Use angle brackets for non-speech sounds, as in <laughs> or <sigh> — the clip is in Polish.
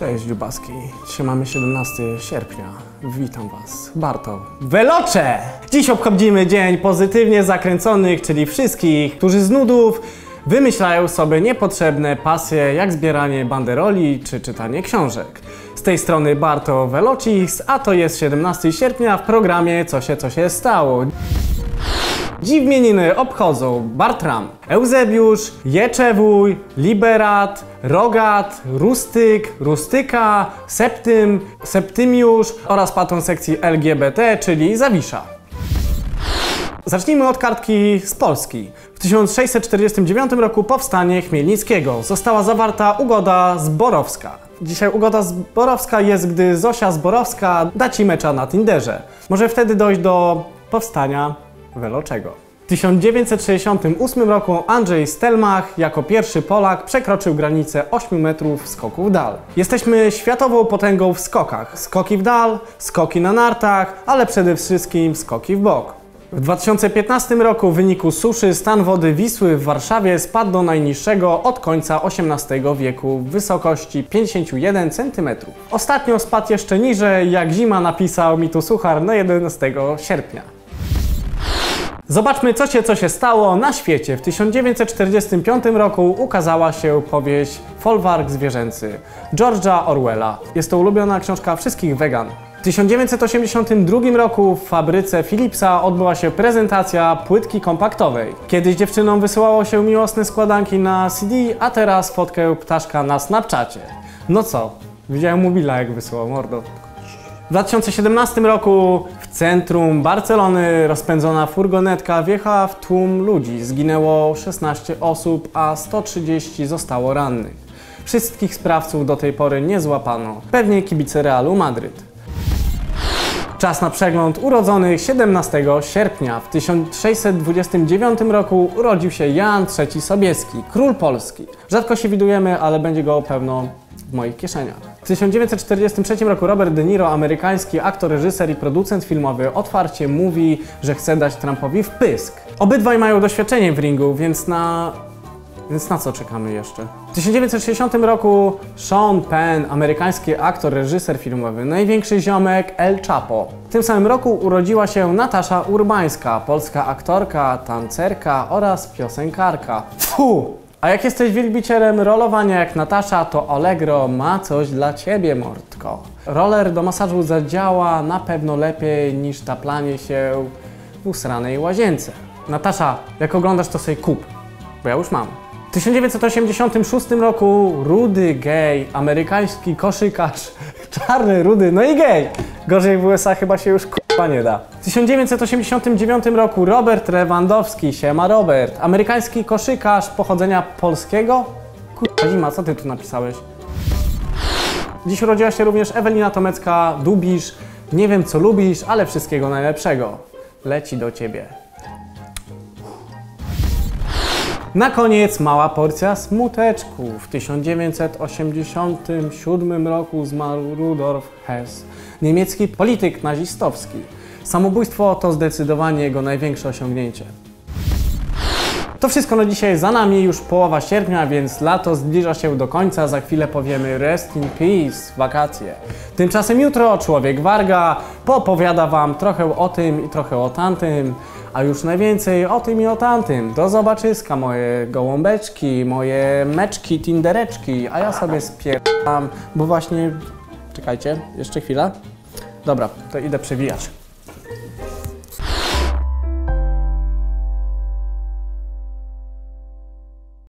Cześć Dziubaski. Dzisiaj mamy 17 sierpnia. Witam Was. Barto. Welocze! Dziś obchodzimy dzień pozytywnie zakręconych, czyli wszystkich, którzy z nudów wymyślają sobie niepotrzebne pasje, jak zbieranie banderoli czy czytanie książek. Z tej strony Barto Velocis, a to jest 17 sierpnia w programie Co się, co się stało. Dziś imieniny obchodzą Bartram, Eusebiusz, Jeczewój, Liberat, Rogat, Rustyk, Rustyka, Septym, Septymiusz oraz patron sekcji LGBT, czyli Zawisza. Zacznijmy od kartki z Polski. W 1649 roku powstanie Chmielnickiego. Została zawarta ugoda zborowska. Dzisiaj ugoda zborowska jest, gdy Zosia Zborowska da ci mecza na Tinderze. Może wtedy dojść do powstania Weloczego. W 1968 roku Andrzej Stelmach jako pierwszy Polak przekroczył granicę 8 metrów skoku w dal. Jesteśmy światową potęgą w skokach. Skoki w dal, skoki na nartach, ale przede wszystkim skoki w bok. W 2015 roku w wyniku suszy stan wody Wisły w Warszawie spadł do najniższego od końca XVIII wieku w wysokości 51 cm. Ostatnio spadł jeszcze niżej, jak zima napisał mi tu suchar na 11 sierpnia. Zobaczmy, co się, co się stało na świecie. W 1945 roku ukazała się powieść Folwark Zwierzęcy George'a Orwella. Jest to ulubiona książka wszystkich wegan. W 1982 roku w fabryce Philipsa odbyła się prezentacja płytki kompaktowej. Kiedyś dziewczynom wysyłało się miłosne składanki na CD, a teraz fotkę ptaszka na Snapchacie. No co, widziałem mobila jak wysyłał mordo. W 2017 roku w centrum Barcelony rozpędzona furgonetka wjechała w tłum ludzi. Zginęło 16 osób, a 130 zostało rannych. Wszystkich sprawców do tej pory nie złapano. Pewnie kibice Realu Madryt. Czas na przegląd urodzonych 17 sierpnia. W 1629 roku urodził się Jan III Sobieski, król Polski. Rzadko się widujemy, ale będzie go pewno w moich kieszeniach. W 1943 roku Robert De Niro, amerykański aktor, reżyser i producent filmowy, otwarcie mówi, że chce dać Trumpowi wpysk. Obydwaj mają doświadczenie w ringu, więc na więc na co czekamy jeszcze? W 1960 roku Sean Penn, amerykański aktor, reżyser filmowy, największy ziomek El Chapo. W tym samym roku urodziła się Natasza Urbańska, polska aktorka, tancerka oraz piosenkarka. Fu! A jak jesteś wielbicielem rolowania jak Natasza, to Allegro ma coś dla Ciebie, mordko. Roller do masażu zadziała na pewno lepiej niż taplanie się w usranej łazience. Natasza, jak oglądasz to sobie kup, bo ja już mam. W 1986 roku rudy gay, amerykański koszykarz, <laughs> czarny, rudy, no i gay. Gorzej w USA chyba się już nie da. W 1989 roku Robert Lewandowski, siema Robert, amerykański koszykarz pochodzenia polskiego. Kurwa zima, co ty tu napisałeś? Dziś urodziła się również Ewelina Tomecka, Dubisz. Nie wiem co lubisz, ale wszystkiego najlepszego. Leci do ciebie. Na koniec mała porcja smuteczku. W 1987 roku zmarł Rudolf Hess, niemiecki polityk nazistowski. Samobójstwo to zdecydowanie jego największe osiągnięcie. To wszystko na dzisiaj za nami, już połowa sierpnia, więc lato zbliża się do końca. Za chwilę powiemy rest in peace, wakacje. Tymczasem jutro człowiek Warga popowiada Wam trochę o tym i trochę o tamtym, a już najwięcej o tym i o tamtym. Do zobaczyska moje gołąbeczki, moje meczki, tindereczki, a ja sobie spieram, bo właśnie... Czekajcie, jeszcze chwila. Dobra, to idę przewijać.